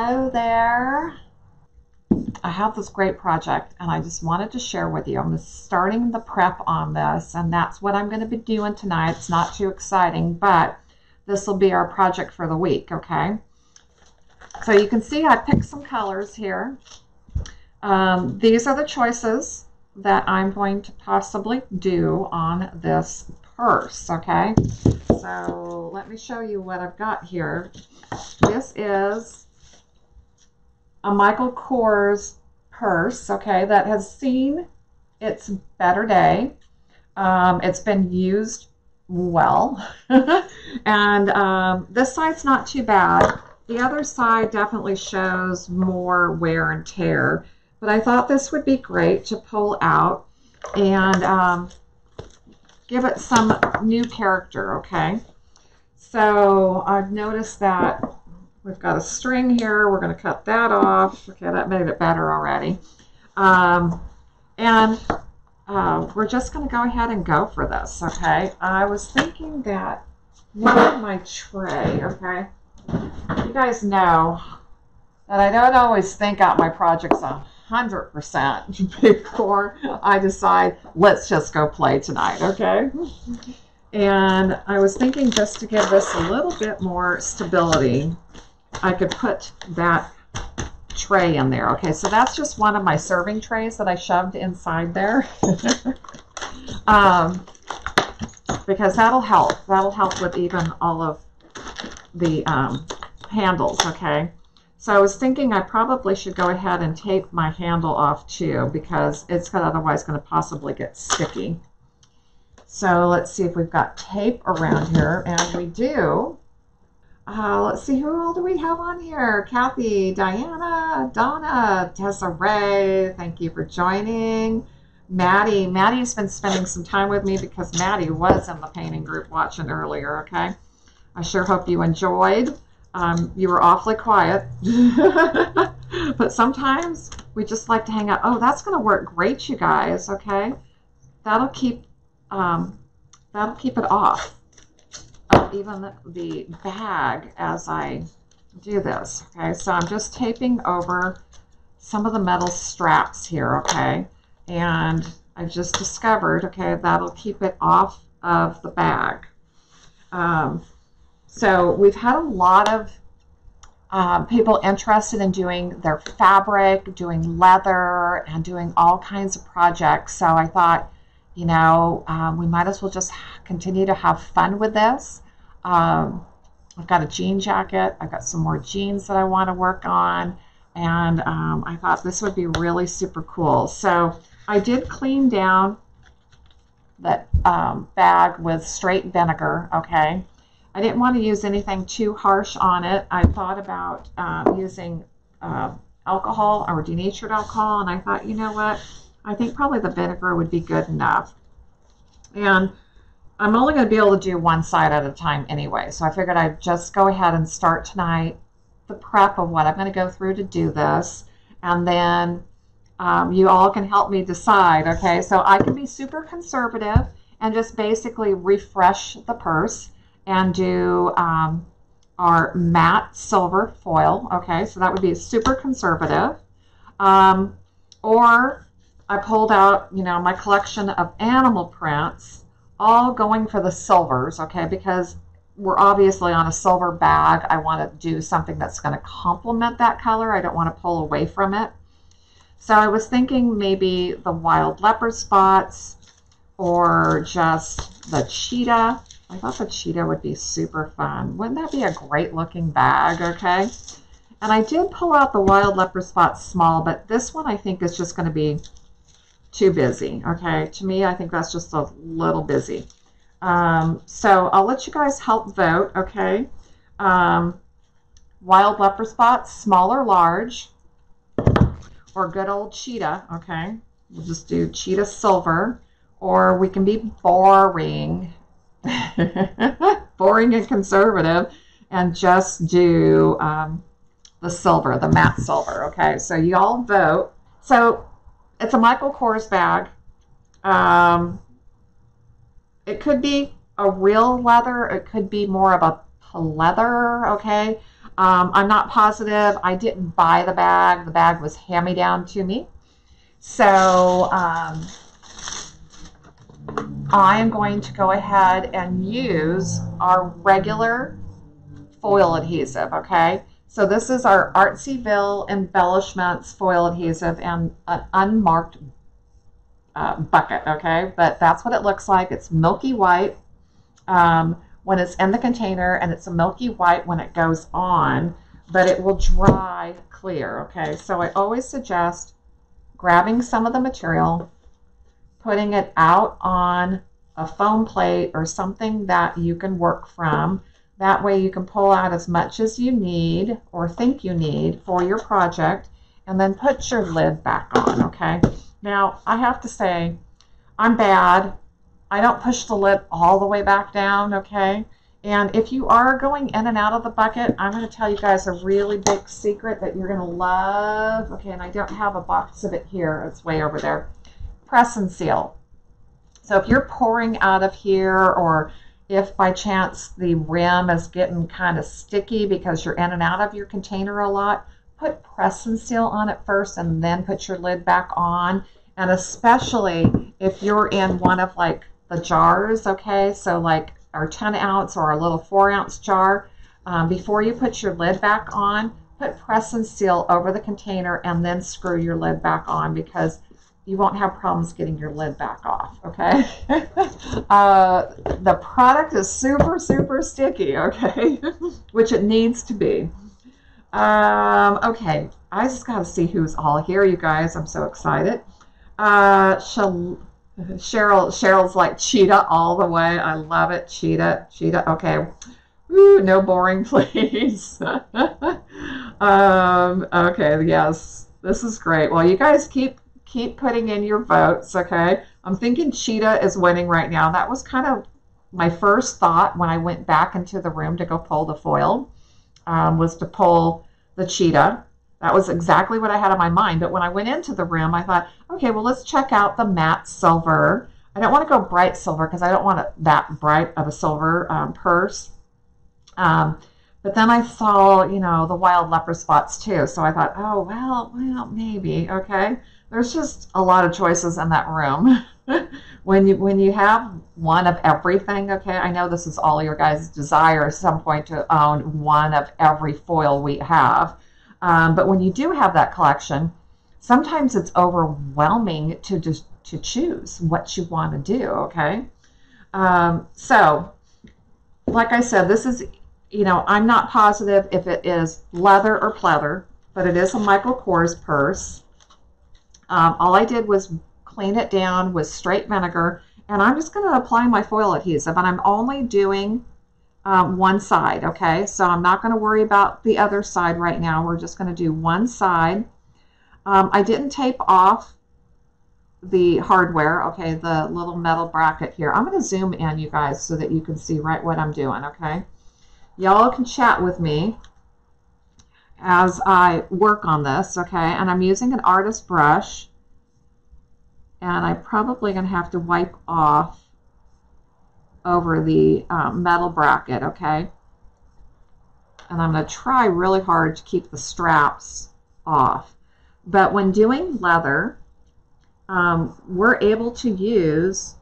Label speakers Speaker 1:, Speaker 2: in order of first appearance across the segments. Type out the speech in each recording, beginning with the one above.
Speaker 1: Hello there. I have this great project and I just wanted to share with you. I'm starting the prep on this and that's what I'm going to be doing tonight. It's not too exciting, but this will be our project for the week, okay? So you can see I picked some colors here. Um, these are the choices that I'm going to possibly do on this purse, okay? So let me show you what I've got here. This is a Michael Kors purse, okay, that has seen its better day. Um, it's been used well. and um, this side's not too bad. The other side definitely shows more wear and tear. But I thought this would be great to pull out and um, give it some new character, okay? So I've noticed that we've got a string here. We're going to cut that off. Okay, that made it better already. Um, and uh, we're just going to go ahead and go for this, okay? I was thinking that my tray, okay? You guys know that I don't always think out my projects a hundred percent before I decide let's just go play tonight, okay? And I was thinking just to give this a little bit more stability, I could put that tray in there. Okay, so that's just one of my serving trays that I shoved inside there. um, because that'll help. That'll help with even all of the um, handles, okay? So I was thinking I probably should go ahead and tape my handle off too because it's otherwise going to possibly get sticky. So let's see if we've got tape around here, and we do. Uh, let's see, who all do we have on here? Kathy, Diana, Donna, Desiree, thank you for joining. Maddie, Maddie's been spending some time with me because Maddie was in the painting group watching earlier, okay? I sure hope you enjoyed. Um, you were awfully quiet. but sometimes we just like to hang out. Oh, that's going to work great, you guys, okay? That'll keep, um, that'll keep it off even the bag as I do this. Okay, so I'm just taping over some of the metal straps here, okay? And I just discovered, okay, that'll keep it off of the bag. Um, so we've had a lot of um, people interested in doing their fabric, doing leather, and doing all kinds of projects. So I thought, you know, um, we might as well just continue to have fun with this. Um, I've got a jean jacket. I've got some more jeans that I want to work on. And um, I thought this would be really super cool. So I did clean down that um, bag with straight vinegar, okay? I didn't want to use anything too harsh on it. I thought about um, using uh, alcohol or denatured alcohol, and I thought, you know what? I think probably the vinegar would be good enough. And I'm only going to be able to do one side at a time anyway. So I figured I'd just go ahead and start tonight the prep of what I'm going to go through to do this. And then um, you all can help me decide. Okay, so I can be super conservative and just basically refresh the purse and do um, our matte silver foil. Okay, so that would be super conservative. Um, or I pulled out, you know, my collection of animal prints all going for the silvers, okay, because we're obviously on a silver bag. I want to do something that's going to complement that color. I don't want to pull away from it. So I was thinking maybe the wild leopard spots or just the cheetah. I thought the cheetah would be super fun. Wouldn't that be a great looking bag, okay? And I did pull out the wild leopard spots small, but this one I think is just going to be too busy. Okay, to me, I think that's just a little busy. Um, so I'll let you guys help vote. Okay, um, wild leopard spots, small or large, or good old cheetah. Okay, we'll just do cheetah silver, or we can be boring, boring and conservative, and just do um, the silver, the matte silver. Okay, so you all vote. So it's a Michael Kors bag. Um, it could be a real leather. It could be more of a leather. Okay. Um, I'm not positive. I didn't buy the bag. The bag was hand-me-down to me. So um, I am going to go ahead and use our regular foil adhesive, okay? So this is our Artsyville Embellishments foil adhesive and an unmarked uh, bucket, okay? But that's what it looks like. It's milky white um, when it's in the container and it's a milky white when it goes on, but it will dry clear, okay? So I always suggest grabbing some of the material, putting it out on a foam plate or something that you can work from that way you can pull out as much as you need or think you need for your project and then put your lid back on, okay? Now, I have to say, I'm bad. I don't push the lid all the way back down, okay? And if you are going in and out of the bucket, I'm going to tell you guys a really big secret that you're going to love. Okay, and I don't have a box of it here. It's way over there. Press and seal. So if you're pouring out of here or if by chance the rim is getting kind of sticky because you're in and out of your container a lot, put press and seal on it first and then put your lid back on. And especially if you're in one of like the jars, okay, so like our 10 ounce or our little 4 ounce jar, um, before you put your lid back on, put press and seal over the container and then screw your lid back on because you won't have problems getting your lid back off, okay? uh, the product is super, super sticky, okay? Which it needs to be. Um, okay, I just got to see who's all here, you guys. I'm so excited. Uh, Cheryl, Cheryl's like cheetah all the way. I love it. Cheetah, cheetah. Okay. Ooh, no boring, please. um, okay, yes. This is great. Well, you guys keep keep putting in your votes, okay? I'm thinking Cheetah is winning right now. That was kind of my first thought when I went back into the room to go pull the foil, um, was to pull the Cheetah. That was exactly what I had in my mind. But when I went into the room, I thought, okay, well, let's check out the matte silver. I don't want to go bright silver because I don't want a, that bright of a silver um, purse. Um, but then I saw, you know, the wild leopard spots too. So I thought, oh, well, well, maybe, okay there's just a lot of choices in that room. when you when you have one of everything, okay, I know this is all your guys' desire at some point to own one of every foil we have. Um, but when you do have that collection, sometimes it's overwhelming to just to choose what you want to do, okay? Um, so, like I said, this is, you know, I'm not positive if it is leather or pleather, but it is a Michael Kors purse. Um, all I did was clean it down with straight vinegar, and I'm just going to apply my foil adhesive, and I'm only doing um, one side, okay? So I'm not going to worry about the other side right now. We're just going to do one side. Um, I didn't tape off the hardware, okay, the little metal bracket here. I'm going to zoom in, you guys, so that you can see right what I'm doing, okay? Y'all can chat with me as I work on this, okay? And I'm using an artist brush. And I'm probably going to have to wipe off over the um, metal bracket, okay? And I'm going to try really hard to keep the straps off. But when doing leather, um, we're able to use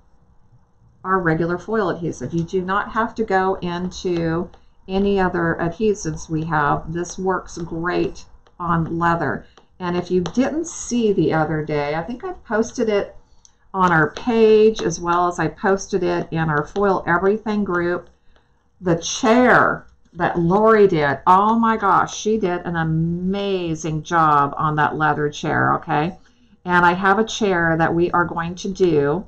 Speaker 1: our regular foil adhesive. You do not have to go into any other adhesives we have, this works great on leather. And if you didn't see the other day, I think I posted it on our page as well as I posted it in our Foil Everything group. The chair that Lori did, oh my gosh, she did an amazing job on that leather chair, okay? And I have a chair that we are going to do.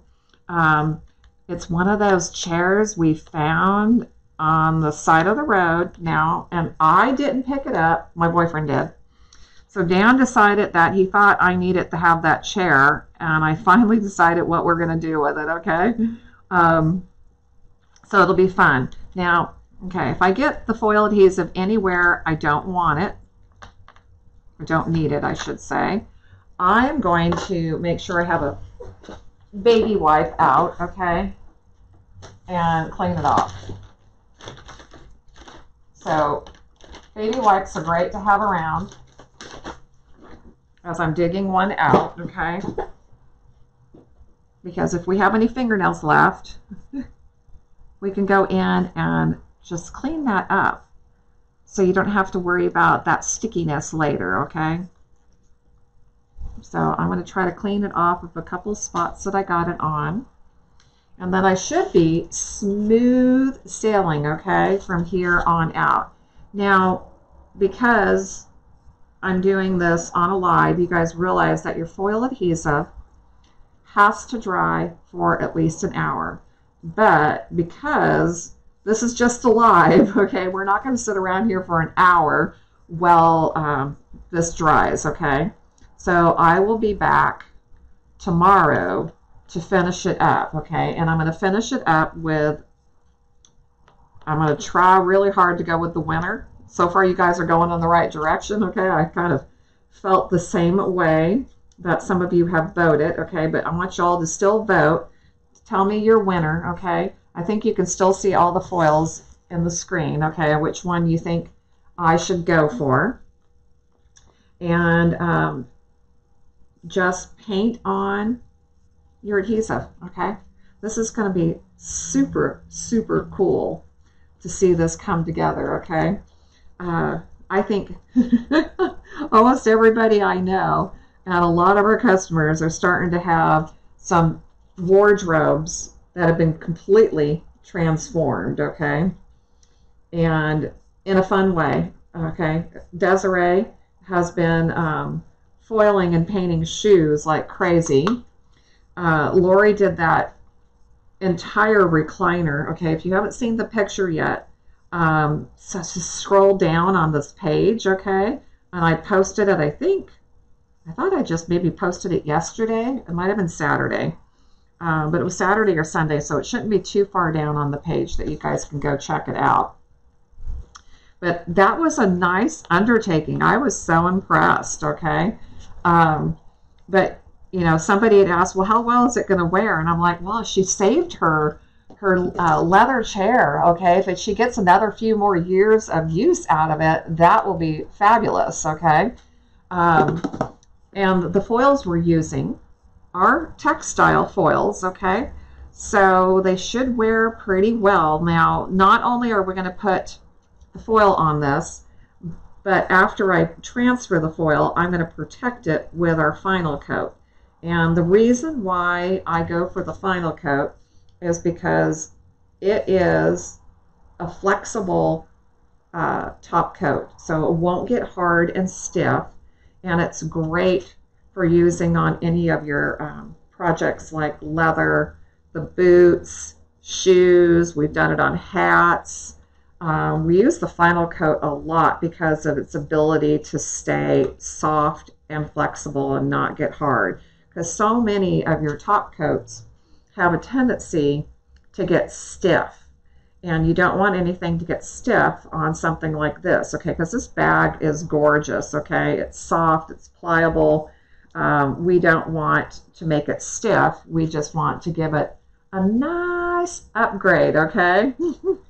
Speaker 1: Um, it's one of those chairs we found on the side of the road now, and I didn't pick it up. My boyfriend did. So Dan decided that he thought I needed to have that chair, and I finally decided what we're going to do with it, okay? Um, so it'll be fun. Now, okay, if I get the foil adhesive anywhere I don't want it, I don't need it, I should say, I'm going to make sure I have a baby wipe out, okay, and clean it off. So baby wipes are great to have around as I'm digging one out, okay? Because if we have any fingernails left, we can go in and just clean that up so you don't have to worry about that stickiness later, okay? So I'm going to try to clean it off of a couple spots that I got it on. And then I should be smooth sailing, okay, from here on out. Now, because I'm doing this on a live, you guys realize that your foil adhesive has to dry for at least an hour. But because this is just a live, okay, we're not going to sit around here for an hour while um, this dries, okay? So I will be back tomorrow to finish it up, okay? And I'm going to finish it up with, I'm going to try really hard to go with the winner. So far, you guys are going in the right direction, okay? I kind of felt the same way that some of you have voted, okay? But I want y'all to still vote. Tell me your winner, okay? I think you can still see all the foils in the screen, okay? Which one you think I should go for. And um, just paint on your adhesive, okay? This is going to be super, super cool to see this come together, okay? Uh, I think almost everybody I know and a lot of our customers are starting to have some wardrobes that have been completely transformed, okay? And in a fun way, okay? Desiree has been um, foiling and painting shoes like crazy. Uh, Lori did that entire recliner. Okay, if you haven't seen the picture yet, um, so just scroll down on this page, okay? And I posted it, I think, I thought I just maybe posted it yesterday. It might have been Saturday. Um, but it was Saturday or Sunday, so it shouldn't be too far down on the page that you guys can go check it out. But that was a nice undertaking. I was so impressed, okay? Um, but, you know, somebody had asked, well, how well is it going to wear? And I'm like, well, she saved her her uh, leather chair, okay? If she gets another few more years of use out of it, that will be fabulous, okay? Um, and the foils we're using are textile foils, okay? So they should wear pretty well. Now, not only are we going to put the foil on this, but after I transfer the foil, I'm going to protect it with our final coat. And the reason why I go for the final coat is because it is a flexible uh, top coat. So it won't get hard and stiff. And it's great for using on any of your um, projects like leather, the boots, shoes. We've done it on hats. Um, we use the final coat a lot because of its ability to stay soft and flexible and not get hard. Because so many of your top coats have a tendency to get stiff. And you don't want anything to get stiff on something like this, okay? Because this bag is gorgeous, okay? It's soft, it's pliable. Um, we don't want to make it stiff. We just want to give it a nice upgrade, okay?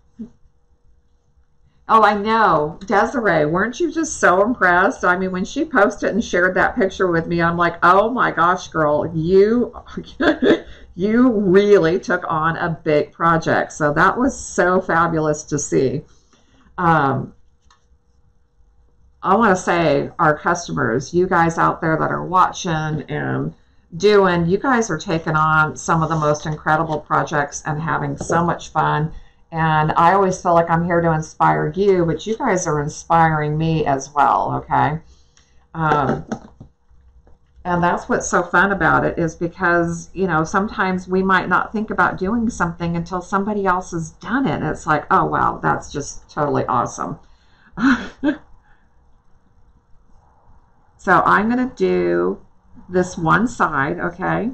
Speaker 1: Oh, I know. Desiree, weren't you just so impressed? I mean, when she posted and shared that picture with me, I'm like, oh my gosh, girl, you you really took on a big project. So that was so fabulous to see. Um, I want to say, our customers, you guys out there that are watching and doing, you guys are taking on some of the most incredible projects and having so much fun and I always feel like I'm here to inspire you, but you guys are inspiring me as well, okay? Um, and that's what's so fun about it is because, you know, sometimes we might not think about doing something until somebody else has done it. It's like, oh, wow, that's just totally awesome. so I'm going to do this one side, okay?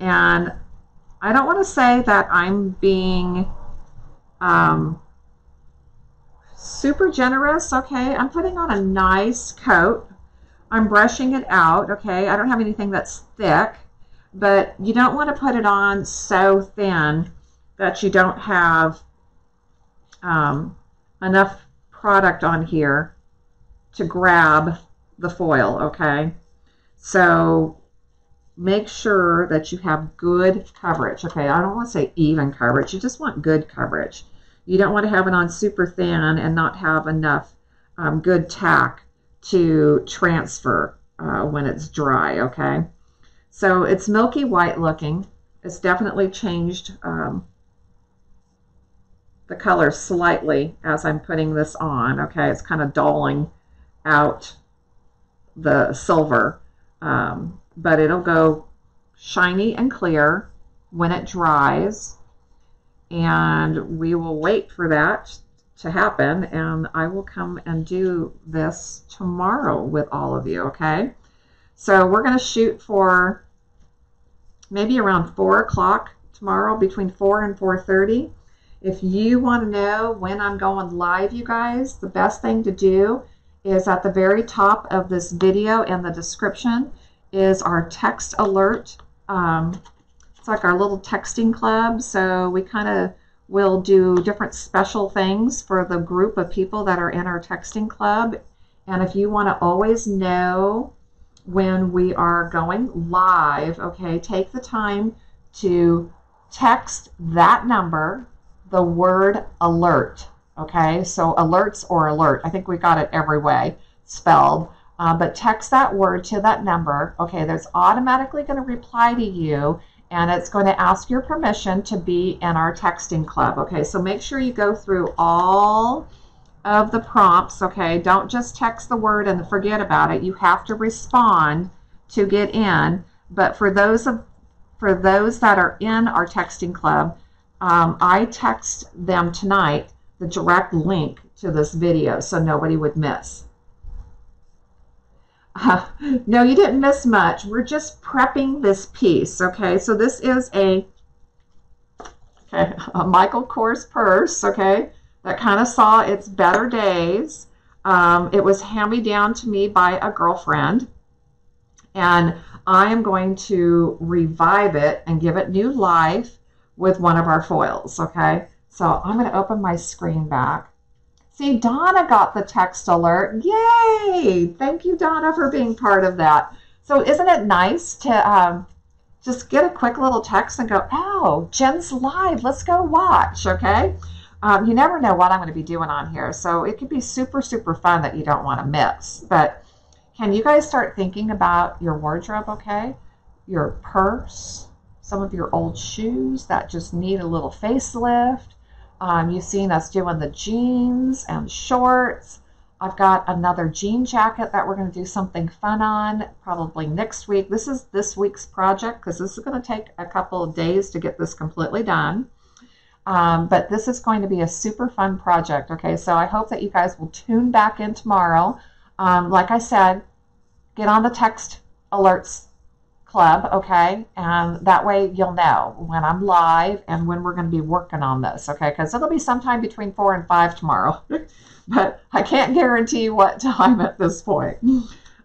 Speaker 1: And I don't want to say that I'm being um, super generous, okay? I'm putting on a nice coat. I'm brushing it out, okay? I don't have anything that's thick, but you don't want to put it on so thin that you don't have um, enough product on here to grab the foil, okay? So make sure that you have good coverage, okay? I don't want to say even coverage. You just want good coverage. You don't want to have it on super thin and not have enough um, good tack to transfer uh, when it's dry, okay? So it's milky white looking. It's definitely changed um, the color slightly as I'm putting this on, okay? It's kind of dulling out the silver, um, but it'll go shiny and clear when it dries and we will wait for that to happen and I will come and do this tomorrow with all of you, okay? So we're going to shoot for maybe around 4 o'clock tomorrow, between 4 and 4.30. If you want to know when I'm going live, you guys, the best thing to do is at the very top of this video and the description is our text alert. Um, it's like our little texting club. So we kind of will do different special things for the group of people that are in our texting club. And if you want to always know when we are going live, okay, take the time to text that number, the word alert. Okay, so alerts or alert. I think we got it every way spelled. Uh, but text that word to that number. Okay, that's automatically going to reply to you and it's going to ask your permission to be in our texting club. Okay, so make sure you go through all of the prompts. Okay, don't just text the word and forget about it. You have to respond to get in. But for those of for those that are in our texting club, um, I text them tonight the direct link to this video so nobody would miss. Uh, no, you didn't miss much. We're just prepping this piece, okay? So this is a, okay, a Michael Kors purse, okay, that kind of saw its better days. Um, it was hand-me-down to me by a girlfriend, and I am going to revive it and give it new life with one of our foils, okay? So I'm going to open my screen back. See, Donna got the text alert. Yay! Thank you, Donna, for being part of that. So isn't it nice to um, just get a quick little text and go, oh, Jen's live. Let's go watch, okay? Um, you never know what I'm going to be doing on here. So it could be super, super fun that you don't want to miss. But can you guys start thinking about your wardrobe, okay? Your purse, some of your old shoes that just need a little facelift um, you've seen us doing the jeans and shorts. I've got another jean jacket that we're going to do something fun on probably next week. This is this week's project because this is going to take a couple of days to get this completely done. Um, but this is going to be a super fun project. Okay, so I hope that you guys will tune back in tomorrow. Um, like I said, get on the text alerts club, okay? And that way you'll know when I'm live and when we're going to be working on this, okay? Because it'll be sometime between 4 and 5 tomorrow. but I can't guarantee what time at this point.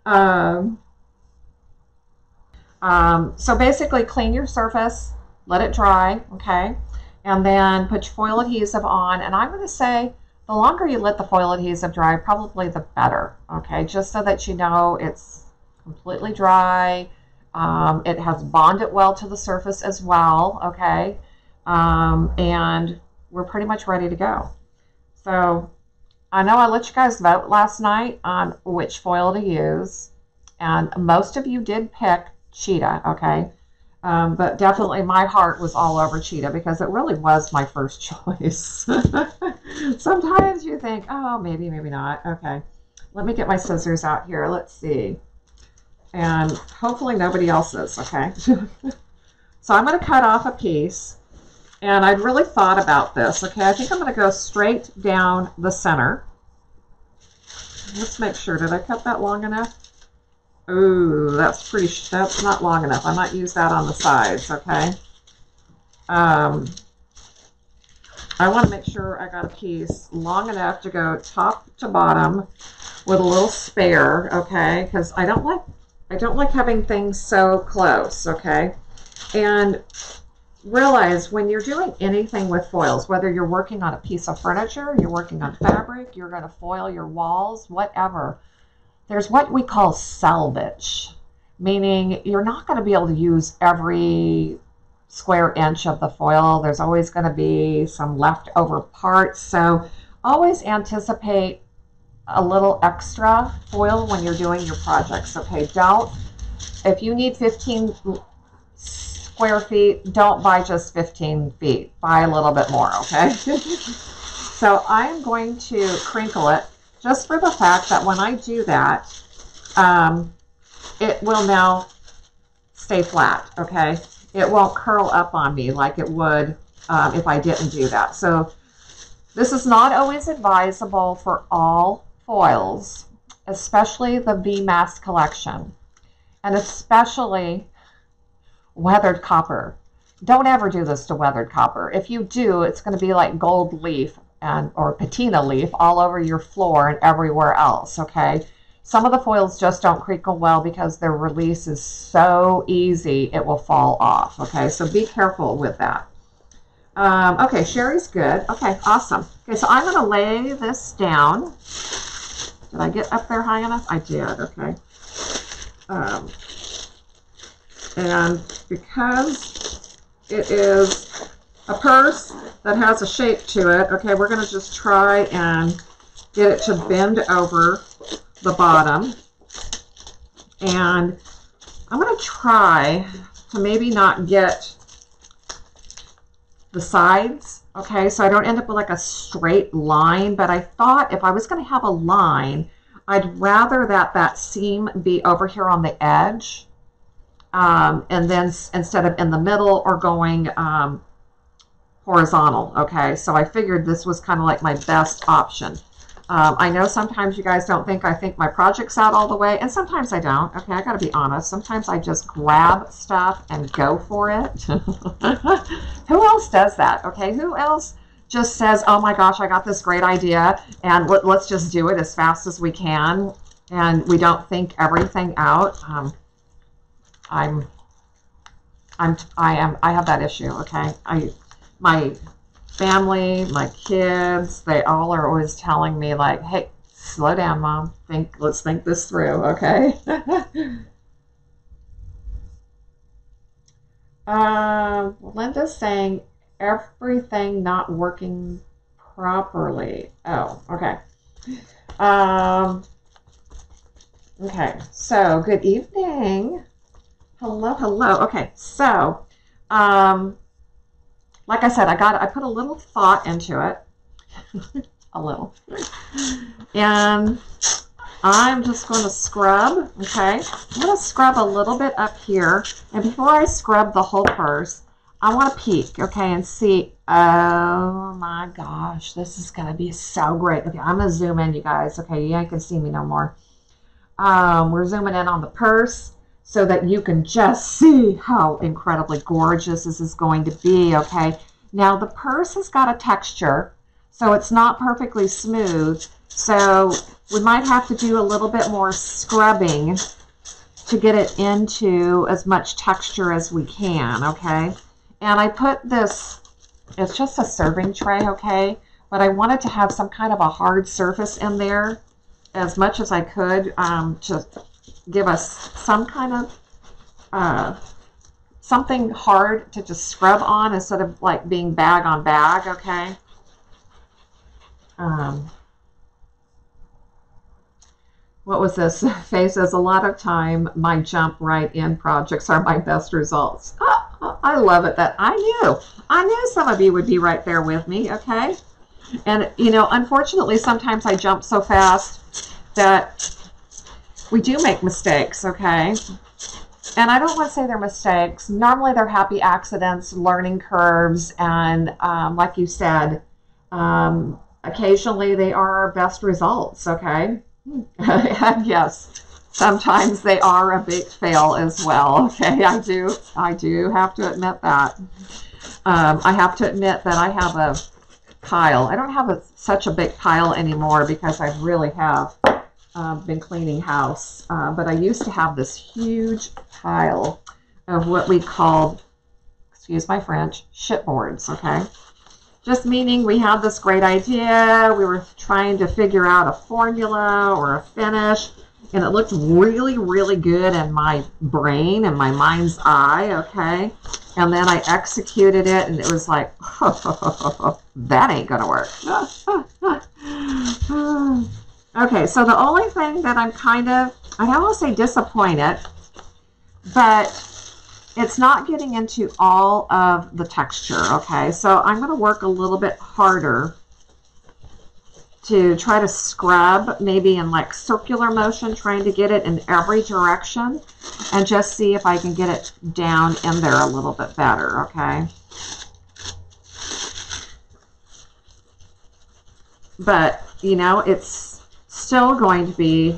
Speaker 1: Um, um, so basically clean your surface, let it dry, okay? And then put your foil adhesive on. And I'm going to say the longer you let the foil adhesive dry, probably the better, okay? Just so that you know it's completely dry um, it has bonded well to the surface as well, okay? Um, and we're pretty much ready to go. So I know I let you guys vote last night on which foil to use, and most of you did pick Cheetah, okay? Um, but definitely my heart was all over Cheetah because it really was my first choice. Sometimes you think, oh, maybe, maybe not. Okay, let me get my scissors out here. Let's see and hopefully nobody else is, okay? so I'm going to cut off a piece, and I'd really thought about this, okay? I think I'm going to go straight down the center. Let's make sure. Did I cut that long enough? Ooh, that's pretty, that's not long enough. I might use that on the sides, okay? Um, I want to make sure I got a piece long enough to go top to bottom with a little spare, okay? Because I don't like I don't like having things so close, okay? And realize when you're doing anything with foils, whether you're working on a piece of furniture, you're working on fabric, you're going to foil your walls, whatever, there's what we call salvage, meaning you're not going to be able to use every square inch of the foil. There's always going to be some leftover parts. So always anticipate a little extra foil when you're doing your projects. Okay, don't, if you need 15 square feet, don't buy just 15 feet. Buy a little bit more, okay? so I'm going to crinkle it just for the fact that when I do that, um, it will now stay flat, okay? It won't curl up on me like it would um, if I didn't do that. So this is not always advisable for all foils, especially the VMAS collection, and especially weathered copper. Don't ever do this to weathered copper. If you do, it's going to be like gold leaf and or patina leaf all over your floor and everywhere else, okay? Some of the foils just don't crinkle well because their release is so easy it will fall off, okay? So be careful with that. Um, okay, Sherry's good. Okay, awesome. Okay, so I'm going to lay this down. Did I get up there high enough? I did, okay. Um, and because it is a purse that has a shape to it, okay, we're going to just try and get it to bend over the bottom. And I'm going to try to maybe not get the sides, okay, so I don't end up with like a straight line, but I thought if I was going to have a line, I'd rather that that seam be over here on the edge um, and then instead of in the middle or going um, horizontal. Okay, so I figured this was kind of like my best option. Um, I know sometimes you guys don't think I think my project's out all the way, and sometimes I don't. Okay, I got to be honest. Sometimes I just grab stuff and go for it. Who else does that? Okay, who else just says, oh my gosh, I got this great idea, and let, us just do it as fast as we can, and we don't think everything out. Um, I'm, I'm, I am, I have that issue. Okay, I, my family, my kids, they all are always telling me like, hey, slow down, mom. Think, let's think this through. Okay. uh, Linda's saying everything not working properly. Oh, okay. Um, okay, so good evening. Hello, hello. Okay, so, um, like I said, I got I put a little thought into it, a little, and I'm just going to scrub. Okay, I'm going to scrub a little bit up here, and before I scrub the whole purse, I want to peek, okay, and see. Oh my gosh, this is going to be so great. Okay, I'm going to zoom in, you guys. Okay, you ain't going to see me no more. Um, we're zooming in on the purse so that you can just see how incredibly gorgeous this is going to be, okay? Now, the purse has got a texture, so it's not perfectly smooth, so we might have to do a little bit more scrubbing to get it into as much texture as we can, okay? And I put this, it's just a serving tray, okay? But I wanted to have some kind of a hard surface in there as much as I could um, to give us some kind of uh, something hard to just scrub on instead of like being bag on bag, okay? Um, what was this? Faye says, a lot of time my jump right in projects are my best results. Oh, I love it that I knew. I knew some of you would be right there with me, okay? And, you know, unfortunately, sometimes I jump so fast that we do make mistakes, okay? And I don't want to say they're mistakes. Normally, they're happy accidents, learning curves, and um, like you said, um, occasionally they are our best results, okay? And yes, sometimes they are a big fail as well, okay? I do, I do have to admit that. Um, I have to admit that I have a pile. I don't have a, such a big pile anymore because I really have uh, been cleaning house, uh, but I used to have this huge pile of what we called, excuse my French, shipboards, okay? Just meaning we had this great idea, we were trying to figure out a formula or a finish, and it looked really, really good in my brain and my mind's eye, okay? And then I executed it, and it was like, that ain't gonna work. okay, so the only thing that I'm kind of, I don't want to say disappointed, but it's not getting into all of the texture, okay? So I'm going to work a little bit harder to try to scrub, maybe in like circular motion, trying to get it in every direction, and just see if I can get it down in there a little bit better, okay? But, you know, it's still going to be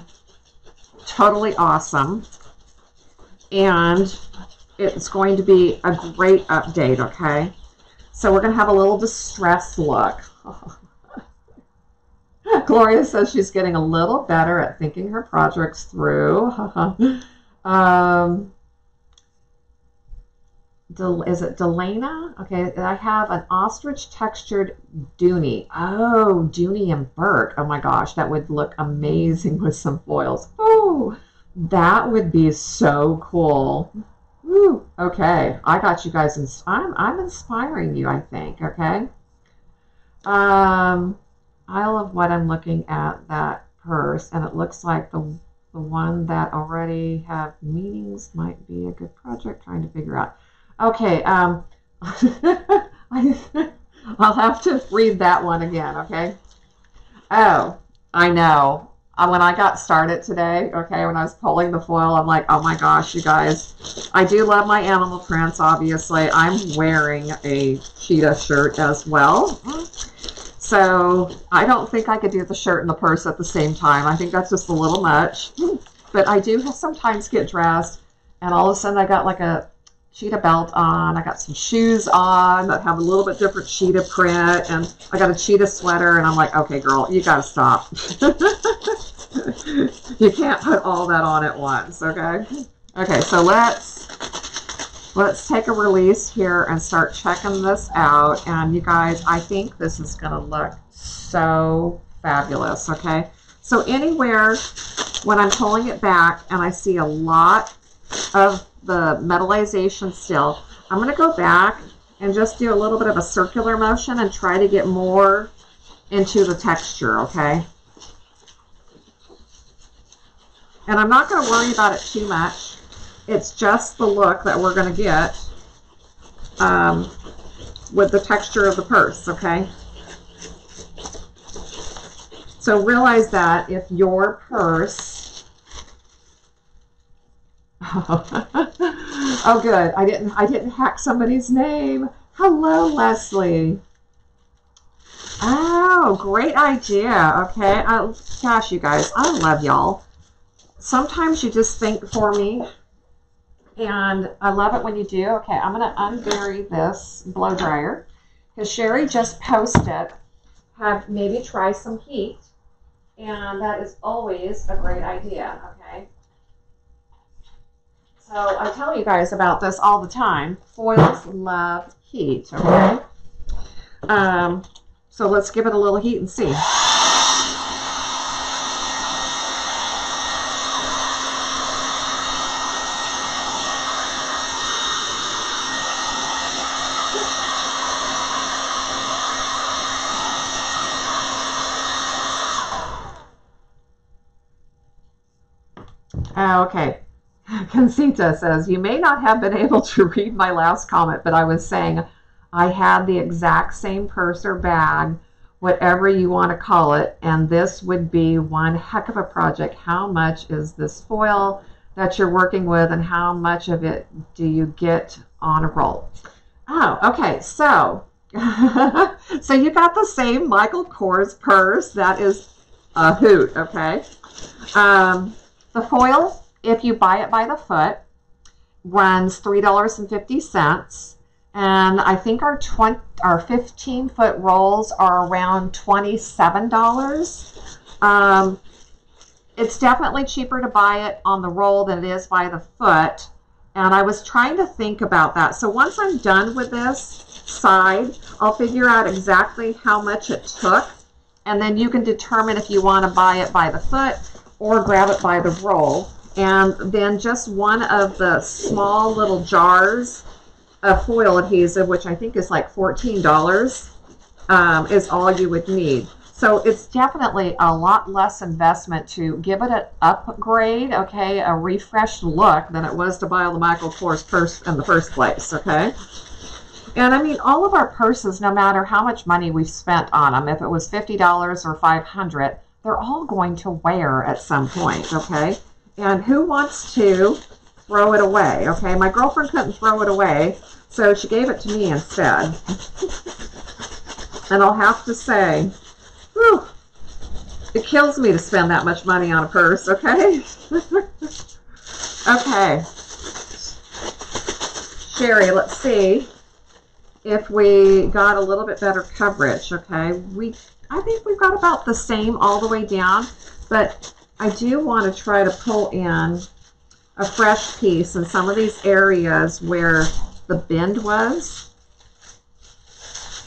Speaker 1: totally awesome. And it's going to be a great update, okay? So we're going to have a little distressed look. Gloria says she's getting a little better at thinking her projects through. um, is it Delana? Okay, I have an ostrich textured Dooney. Oh, Dooney and Bourke. Oh my gosh, that would look amazing with some foils. Oh, that would be so cool. Okay, I got you guys. Ins- I'm I'm inspiring you. I think. Okay. Um, I love what I'm looking at that purse, and it looks like the the one that already have meanings might be a good project. Trying to figure out. Okay. Um, I'll have to read that one again. Okay. Oh, I know when I got started today, okay, when I was pulling the foil, I'm like, oh my gosh, you guys, I do love my animal prints, obviously. I'm wearing a cheetah shirt as well. So I don't think I could do the shirt and the purse at the same time. I think that's just a little much. But I do sometimes get dressed, and all of a sudden I got like a cheetah belt on. I got some shoes on that have a little bit different cheetah print, and I got a cheetah sweater, and I'm like, okay, girl, you gotta stop. you can't put all that on at once, okay? Okay, so let's let's take a release here and start checking this out. And you guys, I think this is gonna look so fabulous, okay? So anywhere when I'm pulling it back and I see a lot of the metallization still, I'm going to go back and just do a little bit of a circular motion and try to get more into the texture, okay? And I'm not going to worry about it too much. It's just the look that we're going to get um, with the texture of the purse, okay? So realize that if your purse oh, good. I didn't. I didn't hack somebody's name. Hello, Leslie. Oh, great idea. Okay. I, gosh, you guys, I love y'all. Sometimes you just think for me, and I love it when you do. Okay, I'm going to unbury this blow dryer because Sherry just posted. Have maybe try some heat, and that is always a great idea. Okay. So I tell you guys about this all the time. Foils love heat, okay? Um, so let's give it a little heat and see. Okay, Concita says, You may not have been able to read my last comment, but I was saying I had the exact same purse or bag, whatever you want to call it, and this would be one heck of a project. How much is this foil that you're working with, and how much of it do you get on a roll? Oh, okay. So, so you got the same Michael Kors purse. That is a hoot, okay? Um, the foil if you buy it by the foot, runs $3.50. And I think our 20, our 15 foot rolls are around $27. Um, it's definitely cheaper to buy it on the roll than it is by the foot. And I was trying to think about that. So once I'm done with this side, I'll figure out exactly how much it took. And then you can determine if you want to buy it by the foot or grab it by the roll. And then just one of the small little jars of foil adhesive, which I think is like $14, um, is all you would need. So it's definitely a lot less investment to give it an upgrade, okay, a refreshed look than it was to buy all the Michael Kors first in the first place, okay? And I mean, all of our purses, no matter how much money we've spent on them, if it was $50 or 500 they're all going to wear at some point, okay? And who wants to throw it away, okay? My girlfriend couldn't throw it away, so she gave it to me instead. and I'll have to say, whew, it kills me to spend that much money on a purse, okay? okay. Sherry, let's see if we got a little bit better coverage, okay? We, I think we've got about the same all the way down, but I do want to try to pull in a fresh piece in some of these areas where the bend was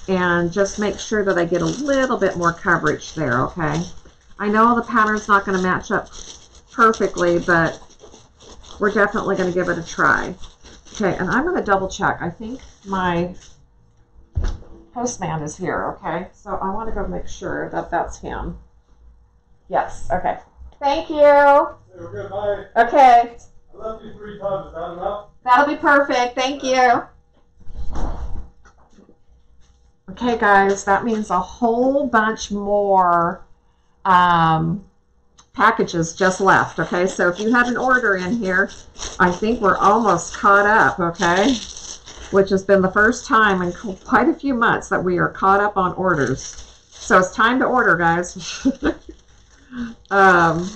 Speaker 1: and just make sure that I get a little bit more coverage there, okay? I know the pattern's not going to match up perfectly, but we're definitely going to give it a try. Okay, and I'm going to double check. I think my postman is here, okay? So I want to go make sure that that's him. Yes, okay. Thank you. Okay,
Speaker 2: I left you three times. Is that enough?
Speaker 1: that'll be perfect. Thank you. Okay, guys, that means a whole bunch more um, packages just left. Okay, so if you had an order in here, I think we're almost caught up. Okay, which has been the first time in quite a few months that we are caught up on orders. So it's time to order, guys. um,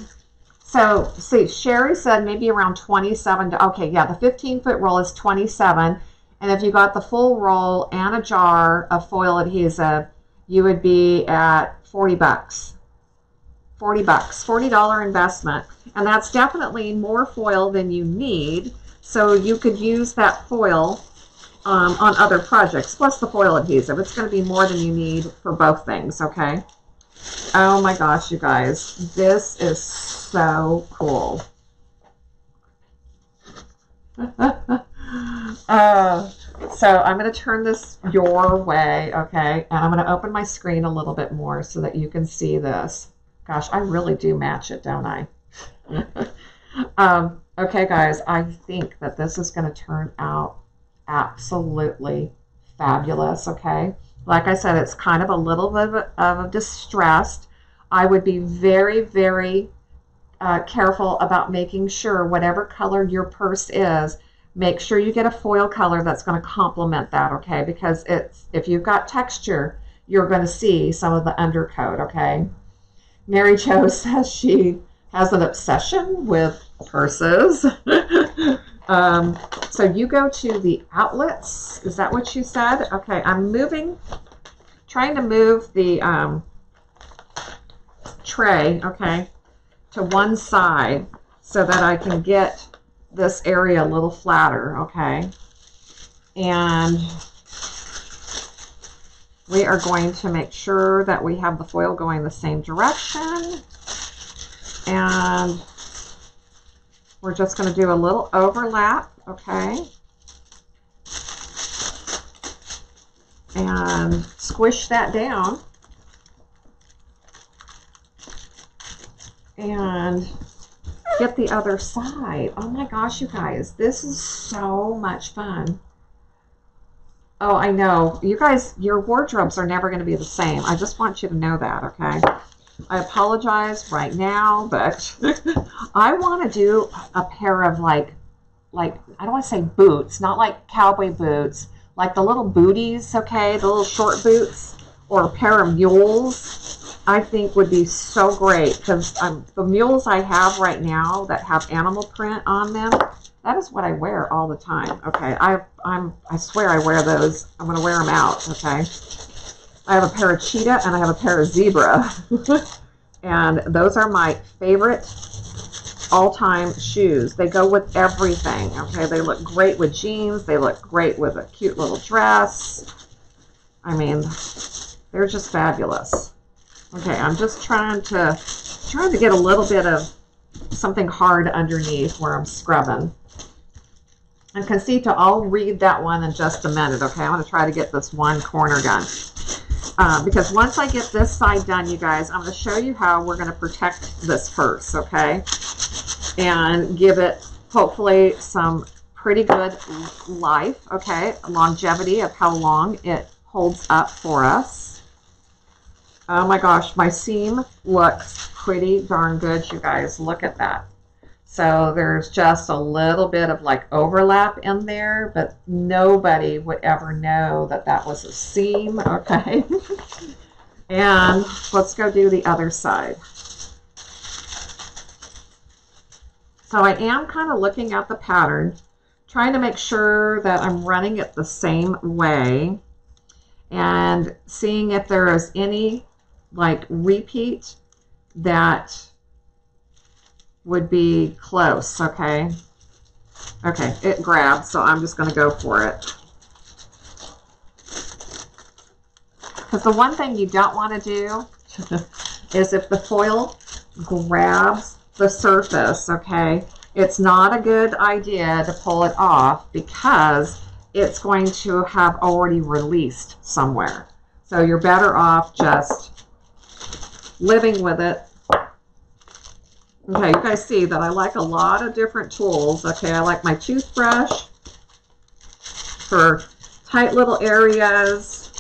Speaker 1: so see, Sherry said maybe around 27. To, okay, yeah, the 15 foot roll is 27. And if you got the full roll and a jar of foil adhesive, you would be at 40 bucks. 40 bucks, $40 investment. And that's definitely more foil than you need. So you could use that foil um, on other projects, plus the foil adhesive. It's going to be more than you need for both things, okay? Oh my gosh, you guys. This is so cool. uh, so I'm going to turn this your way, okay? And I'm going to open my screen a little bit more so that you can see this. Gosh, I really do match it, don't I? um, okay, guys, I think that this is going to turn out absolutely fabulous, okay? Like I said, it's kind of a little bit of a, a distressed. I would be very, very uh, careful about making sure whatever color your purse is, make sure you get a foil color that's going to complement that, okay? Because it's if you've got texture, you're going to see some of the undercoat, okay? Mary Jo says she has an obsession with purses. um, so you go to the outlets. Is that what you said? Okay, I'm moving, trying to move the um, tray, okay, to one side so that I can get this area a little flatter, okay? And we are going to make sure that we have the foil going the same direction. And we're just going to do a little overlap, okay? And squish that down. And get the other side. Oh my gosh, you guys, this is so much fun. Oh, I know. You guys, your wardrobes are never going to be the same. I just want you to know that, okay? I apologize right now, but I want to do a pair of like, like, I don't want to say boots, not like cowboy boots, like the little booties, okay? The little short boots or a pair of mules, I think would be so great because um, the mules I have right now that have animal print on them, that is what I wear all the time. Okay, I I'm I swear I wear those. I'm gonna wear them out. Okay, I have a pair of cheetah and I have a pair of zebra, and those are my favorite all-time shoes. They go with everything. Okay, they look great with jeans. They look great with a cute little dress. I mean, they're just fabulous. Okay, I'm just trying to trying to get a little bit of something hard underneath where I'm scrubbing. And Concita, I'll read that one in just a minute, okay? I'm going to try to get this one corner done. Uh, because once I get this side done, you guys, I'm going to show you how we're going to protect this first, okay? And give it, hopefully, some pretty good life, okay? Longevity of how long it holds up for us. Oh my gosh, my seam looks pretty darn good, you guys. Look at that. So there's just a little bit of like overlap in there, but nobody would ever know that that was a seam, okay? and let's go do the other side. So I am kind of looking at the pattern, trying to make sure that I'm running it the same way and seeing if there is any like repeat that would be close, okay? Okay, it grabs, so I'm just going to go for it. Because the one thing you don't want to do is if the foil grabs the surface, okay, it's not a good idea to pull it off because it's going to have already released somewhere. So you're better off just living with it. Okay, you guys see that I like a lot of different tools. Okay, I like my toothbrush for tight little areas.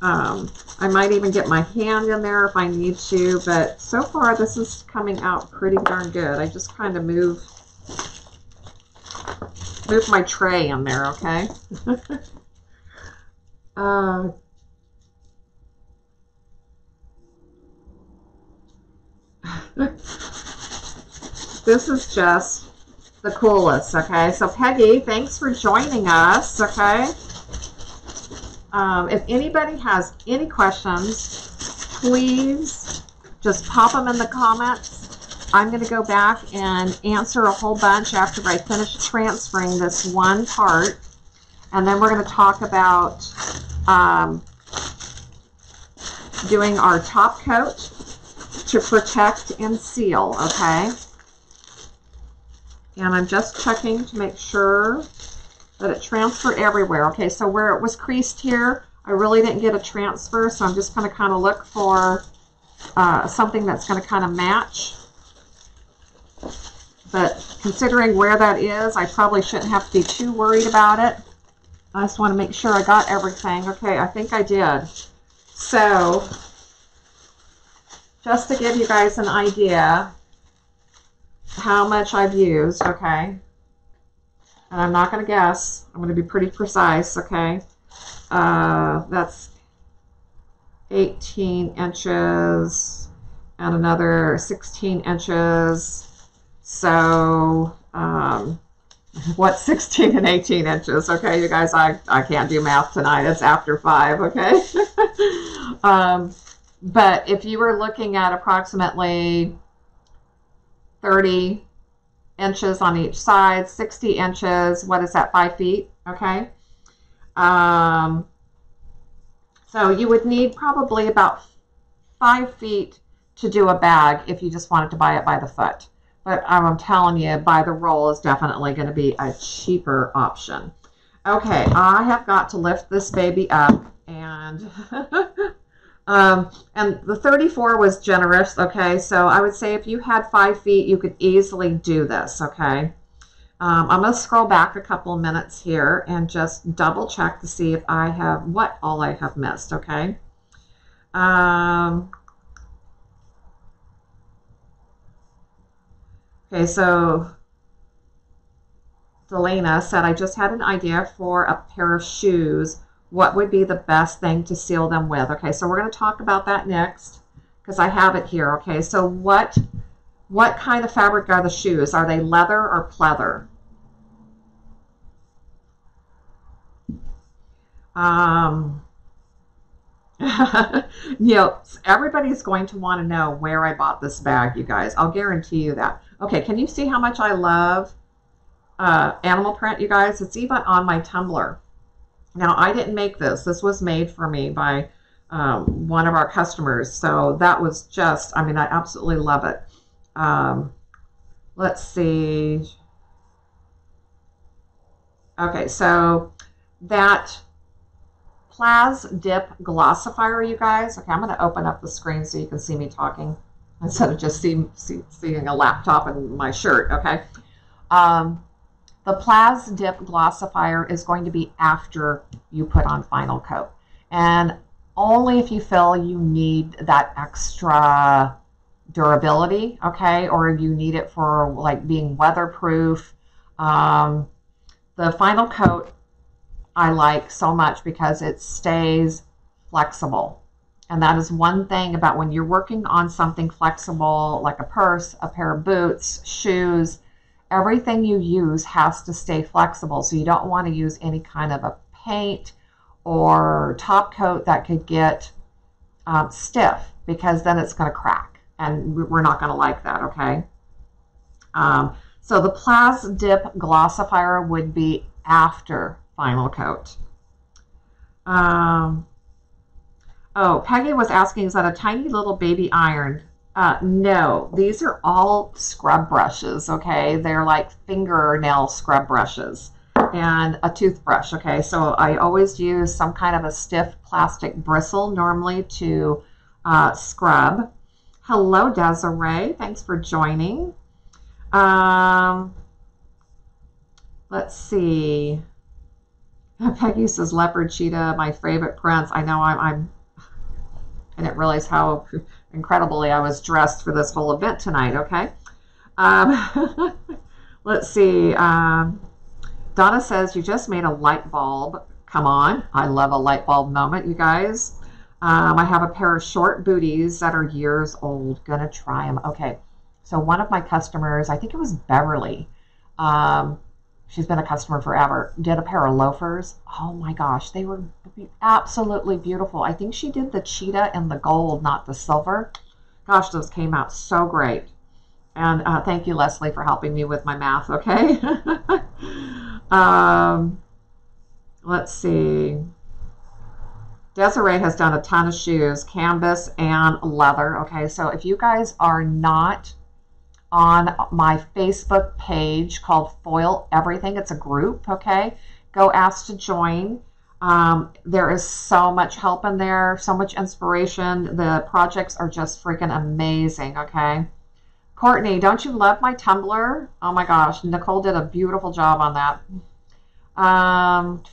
Speaker 1: Um, I might even get my hand in there if I need to, but so far this is coming out pretty darn good. I just kind of move move my tray in there, okay? uh, this is just the coolest, okay? So Peggy, thanks for joining us, okay? Um, if anybody has any questions, please just pop them in the comments. I'm going to go back and answer a whole bunch after I finish transferring this one part. And then we're going to talk about um, doing our top coat to protect and seal, okay? And I'm just checking to make sure that it transferred everywhere. Okay, so where it was creased here, I really didn't get a transfer, so I'm just going to kind of look for uh, something that's going to kind of match. But considering where that is, I probably shouldn't have to be too worried about it. I just want to make sure I got everything. Okay, I think I did. So, just to give you guys an idea how much I've used, okay? And I'm not going to guess. I'm going to be pretty precise, okay? Uh, that's 18 inches and another 16 inches. So, um, what's 16 and 18 inches? Okay, you guys, I, I can't do math tonight. It's after 5, okay? um, but if you were looking at approximately 30 inches on each side, 60 inches, what is that, 5 feet? Okay. Um, so you would need probably about 5 feet to do a bag if you just wanted to buy it by the foot. But I'm telling you, by the roll is definitely going to be a cheaper option. Okay, I have got to lift this baby up and Um, and the 34 was generous, okay? So I would say if you had five feet, you could easily do this, okay? Um, I'm going to scroll back a couple minutes here and just double check to see if I have, what all I have missed, okay? Um, okay, so Delana said, I just had an idea for a pair of shoes what would be the best thing to seal them with. Okay, so we're going to talk about that next because I have it here. Okay, so what what kind of fabric are the shoes? Are they leather or pleather? Um, you know, everybody's going to want to know where I bought this bag, you guys. I'll guarantee you that. Okay, can you see how much I love uh, animal print, you guys? It's even on my tumbler. Now, I didn't make this. This was made for me by um, one of our customers. So that was just, I mean, I absolutely love it. Um, let's see. Okay, so that Plaz Dip Glossifier, you guys. Okay, I'm going to open up the screen so you can see me talking instead of just see, see, seeing a laptop and my shirt, okay? Um, the Plaz Dip Glossifier is going to be after you put on Final Coat. And only if you feel you need that extra durability, okay? Or you need it for like being weatherproof. Um, the Final Coat I like so much because it stays flexible. And that is one thing about when you're working on something flexible, like a purse, a pair of boots, shoes, everything you use has to stay flexible. So you don't want to use any kind of a paint or top coat that could get um, stiff because then it's going to crack. And we're not going to like that, okay? Um, so the Plas Dip Glossifier would be after final coat. Um, oh, Peggy was asking, is that a tiny little baby iron? Uh, no, these are all scrub brushes, okay? They're like fingernail scrub brushes and a toothbrush, okay? So I always use some kind of a stiff plastic bristle normally to uh, scrub. Hello, Desiree. Thanks for joining. Um, let's see. Peggy says leopard cheetah, my favorite prints. I know I'm, I'm I didn't realize how incredibly I was dressed for this whole event tonight, okay? Um, let's see. Um, Donna says, you just made a light bulb. Come on. I love a light bulb moment, you guys. Um, I have a pair of short booties that are years old. Gonna try them. Okay. So one of my customers, I think it was Beverly, um, she's been a customer forever, did a pair of loafers. Oh my gosh, they were absolutely beautiful. I think she did the cheetah and the gold, not the silver. Gosh, those came out so great. And uh, thank you, Leslie, for helping me with my math, okay? um, let's see. Desiree has done a ton of shoes, canvas and leather. Okay, so if you guys are not on my Facebook page called Foil Everything. It's a group, okay? Go ask to join. Um, there is so much help in there, so much inspiration. The projects are just freaking amazing, okay? Courtney, don't you love my tumbler? Oh my gosh, Nicole did a beautiful job on that. Um,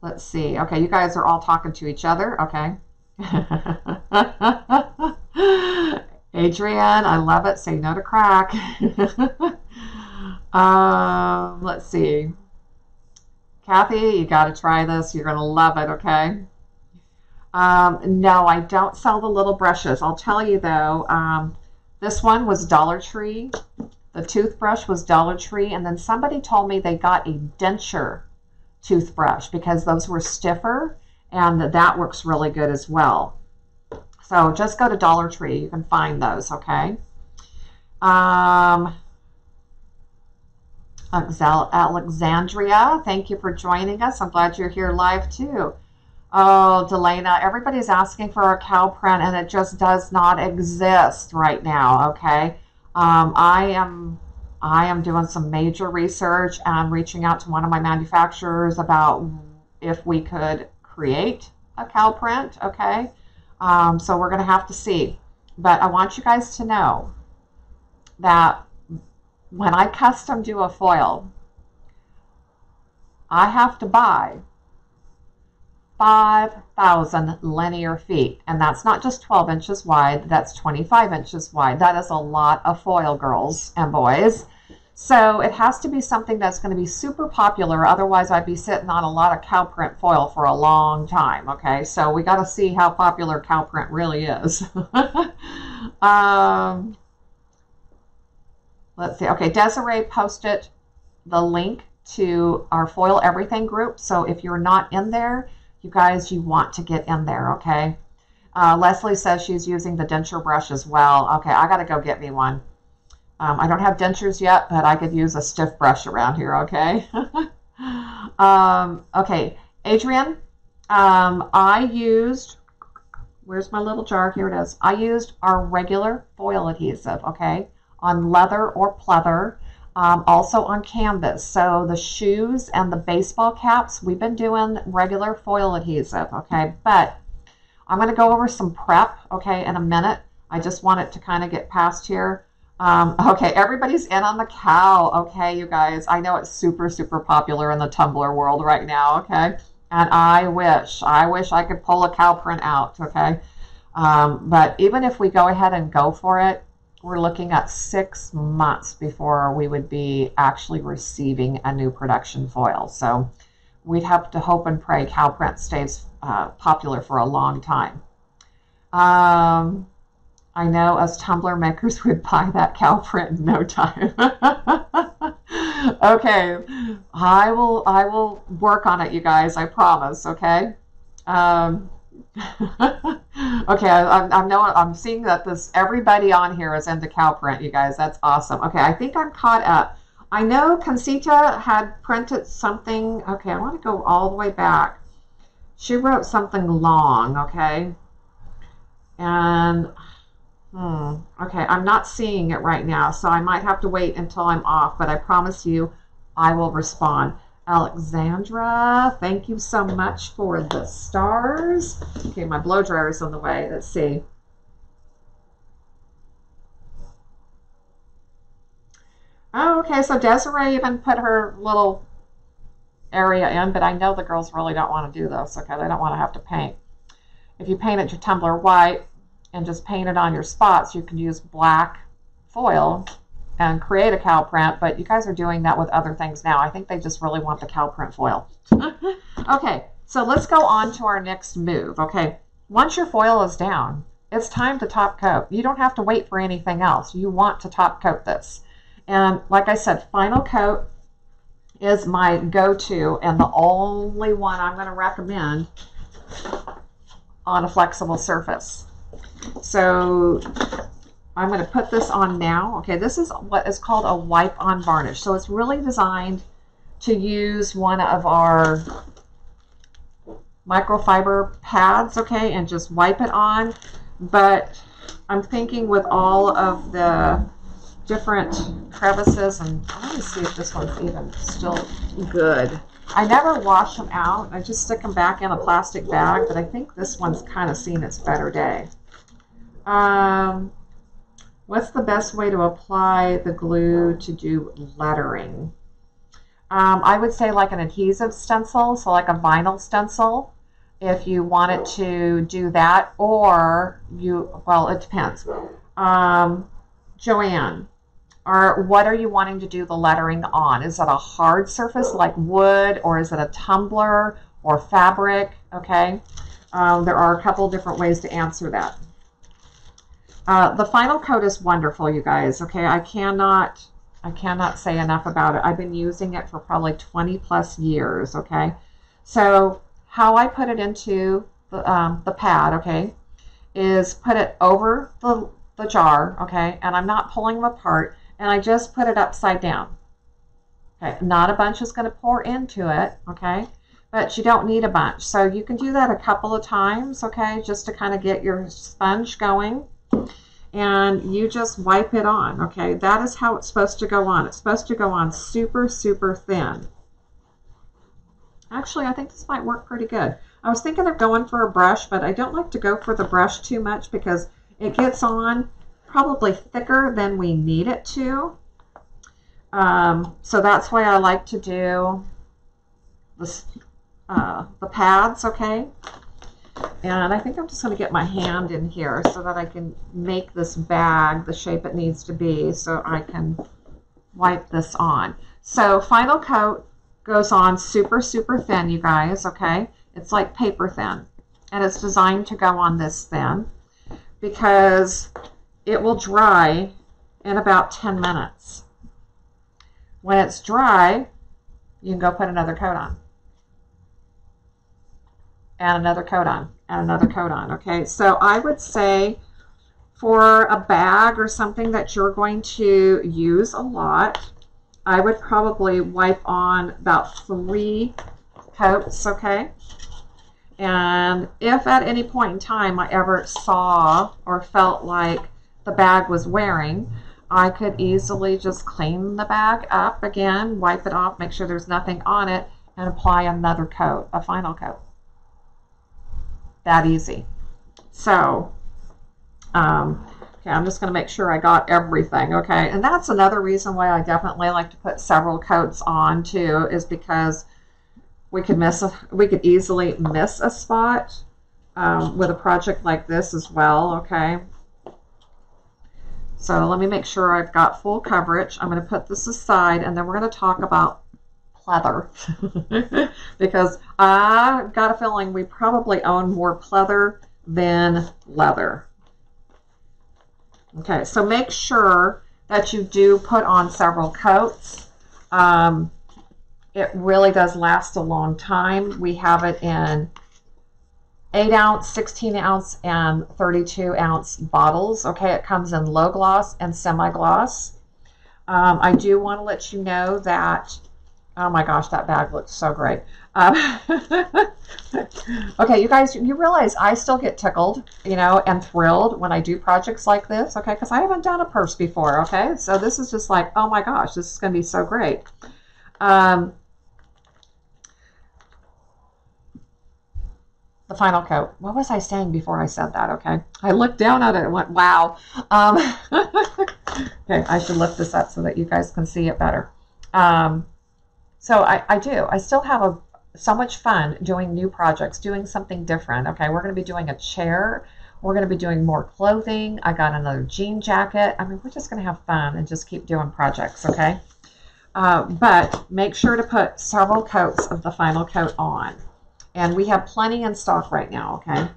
Speaker 1: let's see. Okay, you guys are all talking to each other, okay? Adrienne, I love it. Say no to crack. um, let's see. Kathy, you got to try this. You're going to love it, okay? Um, no, I don't sell the little brushes. I'll tell you though, um, this one was Dollar Tree. The toothbrush was Dollar Tree. And then somebody told me they got a denture toothbrush because those were stiffer and that works really good as well. So just go to Dollar Tree. You can find those, okay? Um, Alexandria, thank you for joining us. I'm glad you're here live too. Oh, Delana, everybody's asking for a cow print and it just does not exist right now, okay? Um, I am I am doing some major research and reaching out to one of my manufacturers about if we could create a cow print, okay? Um, so we're going to have to see. But I want you guys to know that when I custom do a foil, I have to buy 5,000 linear feet. And that's not just 12 inches wide, that's 25 inches wide. That is a lot of foil, girls and boys. So it has to be something that's going to be super popular. Otherwise, I'd be sitting on a lot of cow print foil for a long time. Okay, so we got to see how popular cow print really is. um, let's see. Okay, Desiree posted the link to our Foil Everything group. So if you're not in there, you guys, you want to get in there. Okay. Uh, Leslie says she's using the denture brush as well. Okay, I got to go get me one. Um, I don't have dentures yet, but I could use a stiff brush around here, okay? um, okay, Adrian, um, I used, where's my little jar? Here it is. I used our regular foil adhesive, okay, on leather or pleather, um, also on canvas. So the shoes and the baseball caps, we've been doing regular foil adhesive, okay, but I'm going to go over some prep, okay, in a minute. I just want it to kind of get past here. Um, okay, everybody's in on the cow. Okay, you guys. I know it's super, super popular in the tumbler world right now. Okay. And I wish, I wish I could pull a cow print out. Okay. Um, but even if we go ahead and go for it, we're looking at six months before we would be actually receiving a new production foil. So we'd have to hope and pray cow print stays uh, popular for a long time. Um, I know us tumbler makers would buy that cow print in no time. okay, I will. I will work on it, you guys. I promise. Okay. Um, okay, I, I'm know I'm seeing that this everybody on here is into cow print, you guys. That's awesome. Okay, I think I'm caught up. I know Concita had printed something. Okay, I want to go all the way back. She wrote something long. Okay, and Hmm. Okay, I'm not seeing it right now, so I might have to wait until I'm off, but I promise you I will respond. Alexandra, thank you so much for the stars. Okay, my blow dryer is on the way. Let's see. Oh, okay, so Desiree even put her little area in, but I know the girls really don't want to do this. Okay, they don't want to have to paint. If you painted your tumbler white, and just paint it on your spots. You can use black foil and create a cow print, but you guys are doing that with other things now. I think they just really want the cow print foil. okay, so let's go on to our next move. Okay, once your foil is down, it's time to top coat. You don't have to wait for anything else. You want to top coat this. And like I said, final coat is my go-to and the only one I'm going to recommend on a flexible surface. So I'm going to put this on now. Okay, this is what is called a wipe on varnish. So it's really designed to use one of our microfiber pads, okay, and just wipe it on. But I'm thinking with all of the different crevices, and let me see if this one's even still good. I never wash them out. I just stick them back in a plastic bag, but I think this one's kind of seen its better day. Um, what's the best way to apply the glue to do lettering? Um, I would say like an adhesive stencil, so like a vinyl stencil, if you wanted to do that, or you, well, it depends. Um, Joanne, or what are you wanting to do the lettering on? Is it a hard surface like wood, or is it a tumbler or fabric? Okay, um, there are a couple different ways to answer that. Uh, the final coat is wonderful, you guys. Okay, I cannot, I cannot say enough about it. I've been using it for probably 20 plus years. Okay, so how I put it into the, um, the pad, okay, is put it over the, the jar, okay, and I'm not pulling them apart, and I just put it upside down. Okay, not a bunch is going to pour into it, okay, but you don't need a bunch. So you can do that a couple of times, okay, just to kind of get your sponge going and you just wipe it on, okay? That is how it's supposed to go on. It's supposed to go on super, super thin. Actually, I think this might work pretty good. I was thinking of going for a brush, but I don't like to go for the brush too much because it gets on probably thicker than we need it to. Um, so that's why I like to do this, uh, the pads, okay? And I think I'm just going to get my hand in here so that I can make this bag the shape it needs to be so I can wipe this on. So final coat goes on super, super thin, you guys, okay? It's like paper thin. And it's designed to go on this thin because it will dry in about 10 minutes. When it's dry, you can go put another coat on and another coat on and another coat on. Okay, so I would say For a bag or something that you're going to use a lot, I would probably wipe on about three coats, okay? And if at any point in time I ever saw or felt like the bag was wearing, I could easily just clean the bag up again, wipe it off, make sure there's nothing on it, and apply another coat, a final coat. That easy. So, um, okay, I'm just going to make sure I got everything, okay? And that's another reason why I definitely like to put several coats on too, is because we could miss, a, we could easily miss a spot um, with a project like this as well, okay? So let me make sure I've got full coverage. I'm going to put this aside and then we're going to talk about pleather because I got a feeling we probably own more pleather than leather. Okay, so make sure that you do put on several coats. Um, it really does last a long time. We have it in 8 ounce, 16 ounce, and 32 ounce bottles. Okay, it comes in low gloss and semi gloss. Um, I do want to let you know that Oh my gosh, that bag looks so great. Um, okay, you guys, you realize I still get tickled, you know, and thrilled when I do projects like this, okay? Because I haven't done a purse before, okay? So this is just like, oh my gosh, this is going to be so great. Um, the final coat. What was I saying before I said that? Okay. I looked down at it and went, wow. Um, okay, I should lift this up so that you guys can see it better. Um, so I, I do. I still have a so much fun doing new projects, doing something different. Okay, we're going to be doing a chair. We're going to be doing more clothing. I got another jean jacket. I mean, we're just going to have fun and just keep doing projects, okay? Uh, but make sure to put several coats of the final coat on. And we have plenty in stock right now, okay?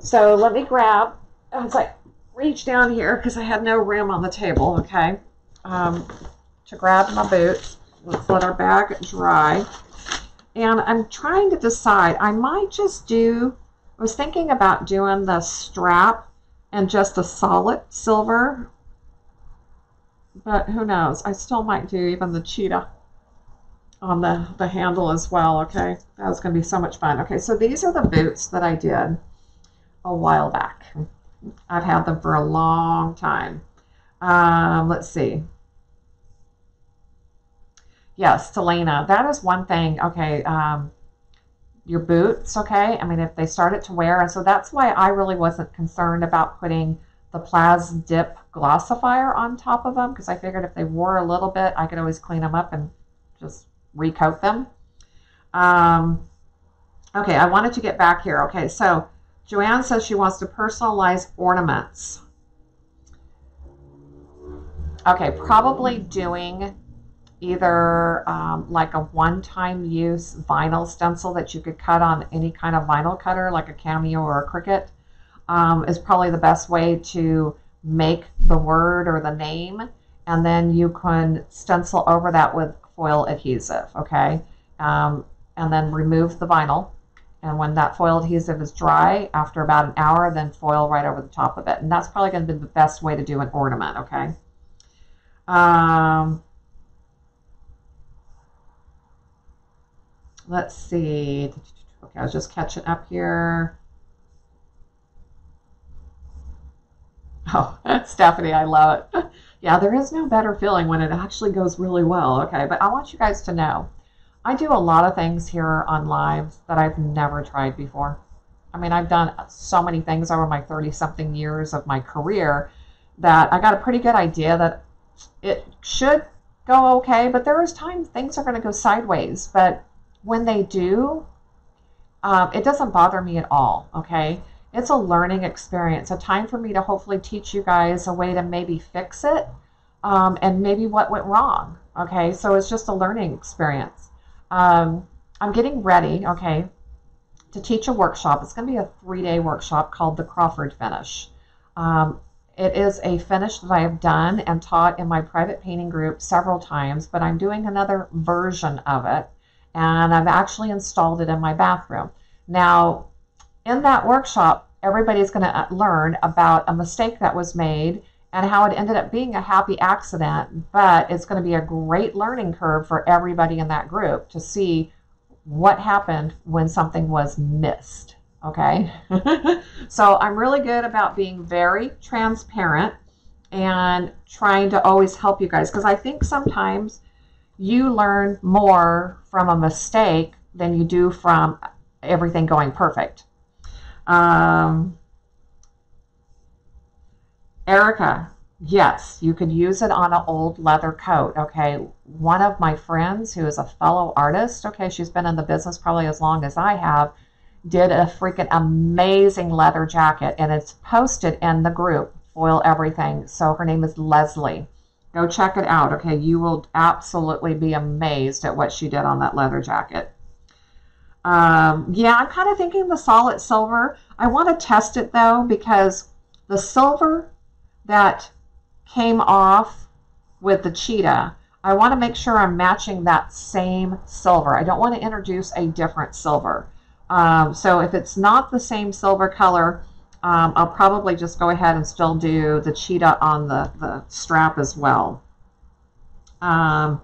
Speaker 1: So let me grab, I was like, reach down here because I had no room on the table, okay? Um, to grab my boots. Let's let our bag dry. And I'm trying to decide, I might just do, I was thinking about doing the strap and just a solid silver. But who knows? I still might do even the cheetah on the, the handle as well, okay? That was going to be so much fun. Okay, so these are the boots that I did a while back. I've had them for a long time. Um, let's see. Yes, Selena, that is one thing. Okay, um, your boots, okay? I mean, if they started to wear, and so that's why I really wasn't concerned about putting the Plas Dip Glossifier on top of them because I figured if they wore a little bit, I could always clean them up and just recoat them. Um, okay, I wanted to get back here. Okay, so Joanne says she wants to personalize ornaments. Okay, probably doing either um, like a one-time use vinyl stencil that you could cut on any kind of vinyl cutter like a cameo or a Cricut, um, is probably the best way to make the word or the name and then you can stencil over that with foil adhesive okay? Um, and then remove the vinyl and when that foil adhesive is dry after about an hour then foil right over the top of it and that's probably going to be the best way to do an ornament okay? Um, let's see. Okay, I was just catching up here. Oh, Stephanie, I love it. Yeah, there is no better feeling when it actually goes really well. Okay, but I want you guys to know I do a lot of things here on lives that I've never tried before. I mean, I've done so many things over my 30 something years of my career that I got a pretty good idea that it should go okay, but there is times things are going to go sideways. But when they do, um, it doesn't bother me at all. Okay. It's a learning experience, a time for me to hopefully teach you guys a way to maybe fix it um, and maybe what went wrong. Okay. So it's just a learning experience. Um, I'm getting ready, okay, to teach a workshop. It's going to be a three day workshop called the Crawford Finish. Um, it is a finish that I have done and taught in my private painting group several times, but I'm doing another version of it and I've actually installed it in my bathroom. Now, in that workshop, everybody's going to uh, learn about a mistake that was made and how it ended up being a happy accident, but it's going to be a great learning curve for everybody in that group to see what happened when something was missed. Okay. so I'm really good about being very transparent and trying to always help you guys because I think sometimes you learn more from a mistake than you do from everything going perfect. Um, Erica, yes, you could use it on an old leather coat. Okay. One of my friends who is a fellow artist, okay, she's been in the business probably as long as I have, did a freaking amazing leather jacket and it's posted in the group, Foil Everything. So her name is Leslie. Go check it out. Okay. You will absolutely be amazed at what she did on that leather jacket. Um, yeah, I'm kind of thinking the solid silver. I want to test it though because the silver that came off with the cheetah, I want to make sure I'm matching that same silver. I don't want to introduce a different silver. Um, so if it's not the same silver color, um, I'll probably just go ahead and still do the cheetah on the, the strap as well. Um,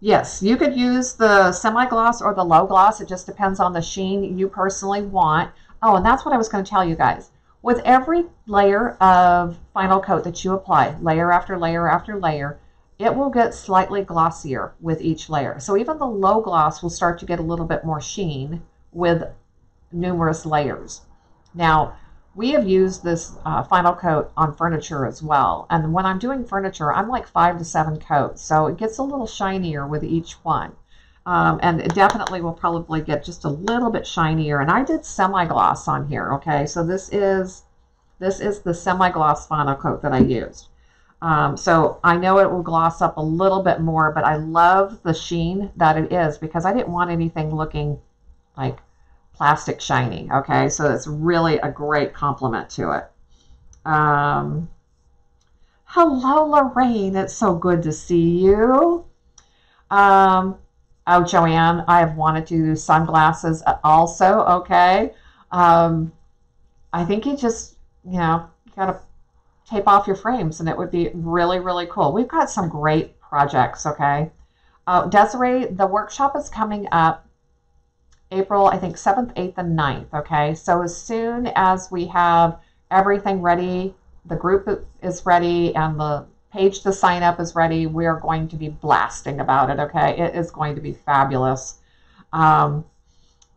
Speaker 1: yes, you could use the semi-gloss or the low gloss. It just depends on the sheen you personally want. Oh, and that's what I was going to tell you guys. With every layer of final coat that you apply, layer after layer after layer, it will get slightly glossier with each layer. So even the low gloss will start to get a little bit more sheen with numerous layers. Now, we have used this uh, final coat on furniture as well. And when I'm doing furniture, I'm like five to seven coats. So it gets a little shinier with each one. Um, and it definitely will probably get just a little bit shinier. And I did semi-gloss on here, okay? So this is this is the semi-gloss final coat that I used. Um, so I know it will gloss up a little bit more, but I love the sheen that it is because I didn't want anything looking like plastic shiny, okay? So it's really a great compliment to it. Um, hello, Lorraine. It's so good to see you. Um, Oh, Joanne, I have wanted to do sunglasses also. Okay. Um, I think you just, you know, you got to tape off your frames and it would be really, really cool. We've got some great projects. Okay. Uh, Desiree, the workshop is coming up April, I think 7th, 8th, and 9th. Okay. So as soon as we have everything ready, the group is ready and the page to sign up is ready. We are going to be blasting about it. Okay, it is going to be fabulous. Um,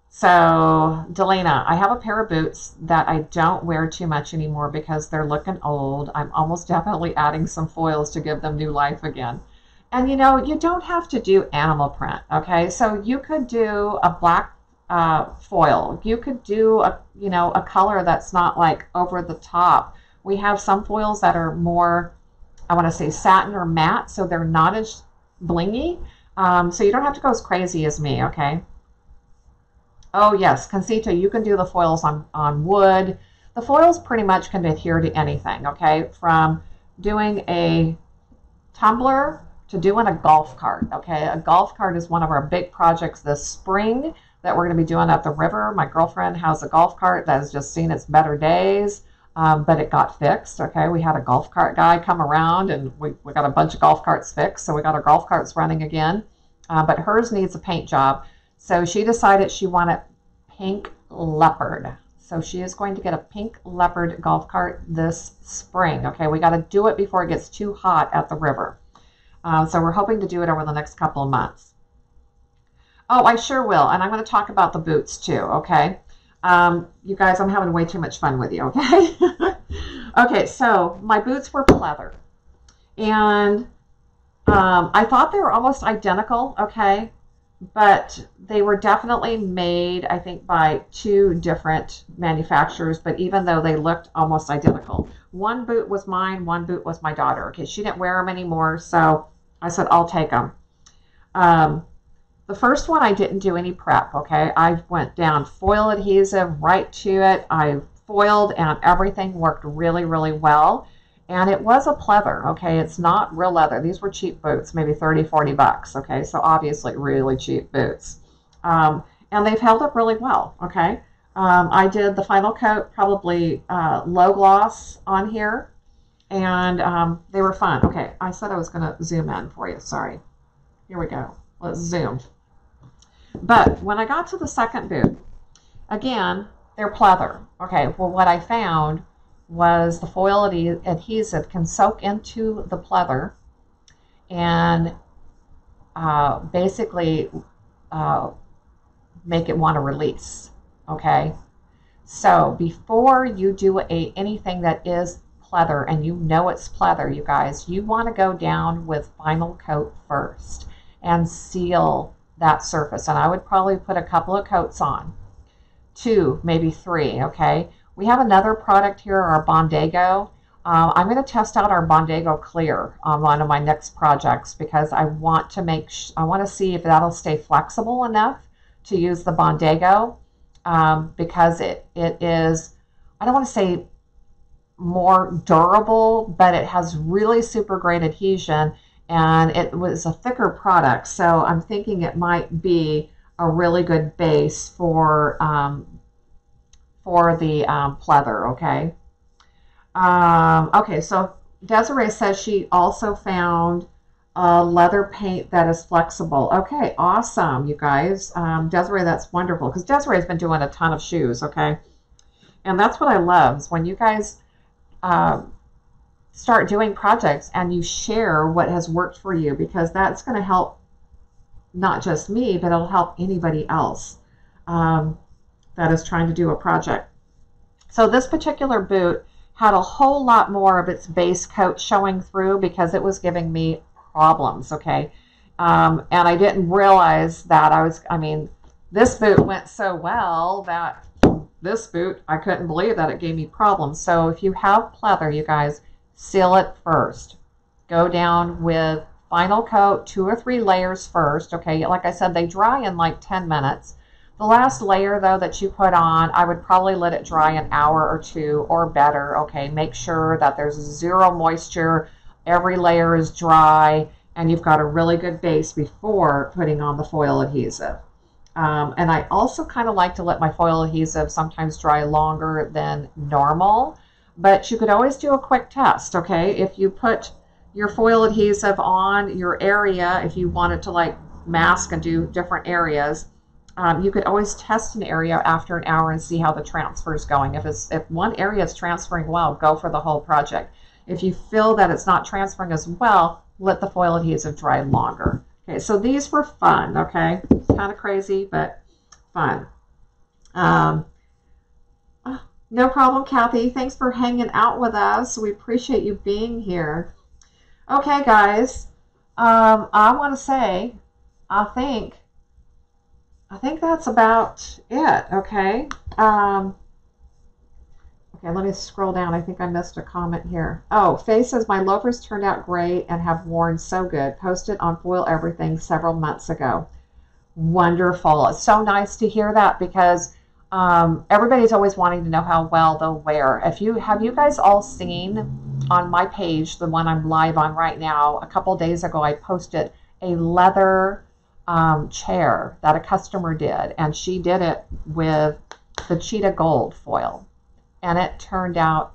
Speaker 1: so, Delana, I have a pair of boots that I don't wear too much anymore because they're looking old. I'm almost definitely adding some foils to give them new life again. And you know, you don't have to do animal print, okay? So you could do a black uh, foil. You could do a, you know, a color that's not like over the top. We have some foils that are more I want to say satin or matte, so they're not as blingy. Um, so you don't have to go as crazy as me, okay? Oh, yes, Concita, you can do the foils on, on wood. The foils pretty much can adhere to anything, okay? From doing a tumbler to doing a golf cart, okay? A golf cart is one of our big projects this spring that we're going to be doing at the river. My girlfriend has a golf cart that has just seen its better days um, but it got fixed. Okay, we had a golf cart guy come around and we, we got a bunch of golf carts fixed, so we got our golf carts running again. Uh, but hers needs a paint job, so she decided she wanted pink leopard. So she is going to get a pink leopard golf cart this spring. Okay, we got to do it before it gets too hot at the river. Uh, so we're hoping to do it over the next couple of months. Oh, I sure will. And I'm going to talk about the boots too, okay? Um, you guys, I'm having way too much fun with you, okay? okay, so my boots were pleather. And um, I thought they were almost identical, okay? But they were definitely made, I think, by two different manufacturers, but even though they looked almost identical. One boot was mine, one boot was my daughter. Okay, she didn't wear them anymore, so I said, I'll take them. Um, the first one I didn't do any prep, okay? I went down foil adhesive right to it. I foiled and everything worked really, really well. And it was a pleather, okay? It's not real leather. These were cheap boots, maybe 30, 40 bucks, okay? So obviously really cheap boots. Um, and they've held up really well, okay? Um, I did the final coat, probably uh, low gloss on here, and um, they were fun. Okay, I said I was going to zoom in for you. Sorry. Here we go. Let's zoom. But when I got to the second boot, again, they're pleather. Okay, well, what I found was the foil adhesive can soak into the pleather and uh, basically uh, make it want to release. Okay, so before you do a anything that is pleather and you know it's pleather, you guys, you want to go down with final coat first and seal that surface. And I would probably put a couple of coats on, two, maybe three. Okay, we have another product here, our Bondago. Uh, I'm going to test out our Bondago Clear on one of my next projects because I want to make I want to see if that'll stay flexible enough to use the Bondago um, because it it is I don't want to say more durable, but it has really super great adhesion and it was a thicker product. So I'm thinking it might be a really good base for um, for the um, pleather. Okay. Um, okay, so Desiree says she also found a leather paint that is flexible. Okay, awesome, you guys. Um, Desiree, that's wonderful because Desiree's been doing a ton of shoes. Okay, and that's what I love is when you guys um, start doing projects and you share what has worked for you because that's going to help not just me, but it'll help anybody else um, that is trying to do a project. So this particular boot had a whole lot more of its base coat showing through because it was giving me problems. Okay. Um, and I didn't realize that I was, I mean, this boot went so well that this boot, I couldn't believe that it gave me problems. So if you have pleather, you guys, seal it first. Go down with final coat, two or three layers first. Okay, like I said, they dry in like 10 minutes. The last layer, though, that you put on, I would probably let it dry an hour or two or better. Okay, make sure that there's zero moisture, every layer is dry, and you've got a really good base before putting on the foil adhesive. Um, and I also kind of like to let my foil adhesive sometimes dry longer than normal, but you could always do a quick test, okay? If you put your foil adhesive on your area, if you wanted to like mask and do different areas, um, you could always test an area after an hour and see how the transfer is going. If it's if one area is transferring well, go for the whole project. If you feel that it's not transferring as well, let the foil adhesive dry longer. Okay, so these were fun. Okay, kind of crazy, but fun. Um, no problem, Kathy. Thanks for hanging out with us. We appreciate you being here. Okay, guys. Um, I want to say, I think I think that's about it, okay? Um, okay, let me scroll down. I think I missed a comment here. Oh, Faye says, my loafers turned out great and have worn so good. Posted on Foil Everything several months ago. Wonderful. It's so nice to hear that because um, everybody's always wanting to know how well they'll wear. If you have you guys all seen on my page, the one I'm live on right now, a couple days ago I posted a leather um, chair that a customer did, and she did it with the cheetah gold foil, and it turned out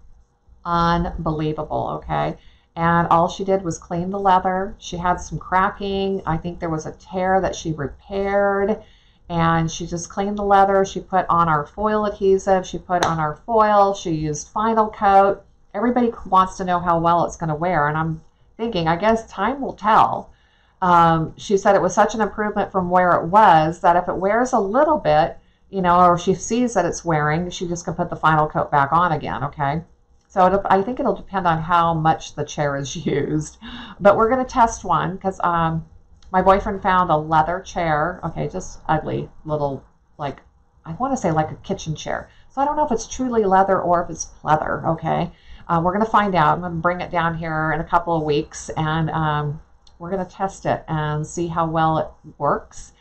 Speaker 1: unbelievable. Okay, and all she did was clean the leather. She had some cracking. I think there was a tear that she repaired, and she just cleaned the leather. She put on our foil adhesive. She put on our foil. She used final coat. Everybody wants to know how well it's going to wear, and I'm thinking, I guess time will tell um, she said it was such an improvement from where it was that if it wears a little bit, you know, or she sees that it's wearing, she just can put the final coat back on again. Okay. So I think it'll depend on how much the chair is used. But we're going to test one because um, my boyfriend found a leather chair. Okay, just ugly little, like, I want to say like a kitchen chair. So I don't know if it's truly leather or if it's leather. Okay. Uh, we're going to find out. I'm going to bring it down here in a couple of weeks and um, we're going to test it and see how well it works.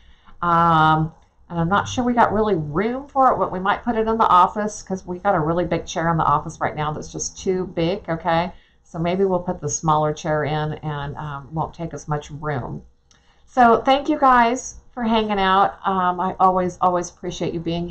Speaker 1: Um, and I'm not sure we got really room for it, but we might put it in the office because we got a really big chair in the office right now that's just too big. Okay. So maybe we'll put the smaller chair in and um, won't take as much room. So thank you guys for hanging out. Um, I always, always appreciate you being here.